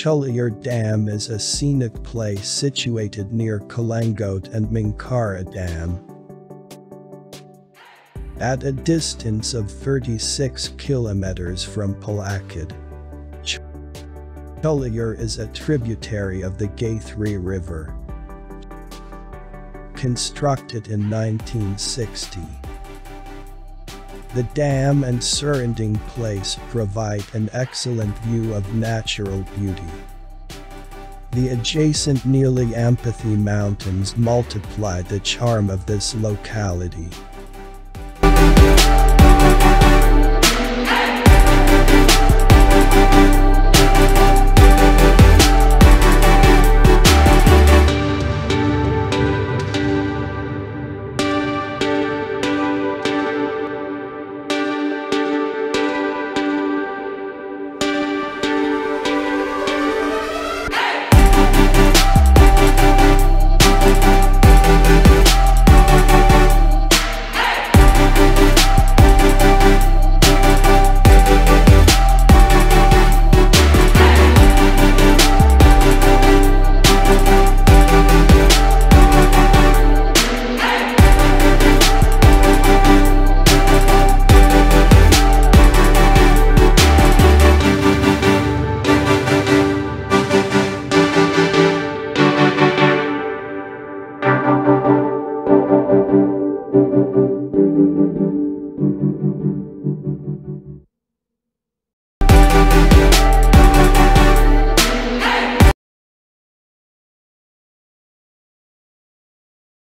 Chulliyar Dam is a scenic place situated near Kollengode and Meenkara Dam. At a distance of 36 kilometers from Palakkad. Chulliyar is a tributary of the Gayathri River. Constructed in 1960. The dam and surrounding place provide an excellent view of natural beauty. The adjacent Nelliampathy Mountains multiply the charm of this locality.